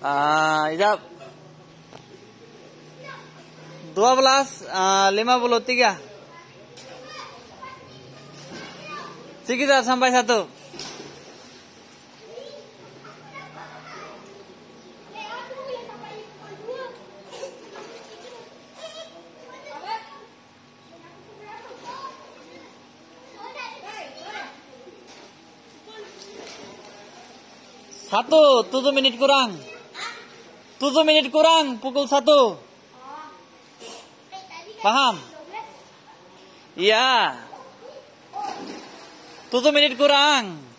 Ah, ijab. 12 ah, 53. Sekitar sampai satu. Satu, tujuh menit kurang. Tujuh menit kurang, pukul satu. Paham? Iya. Tujuh menit kurang.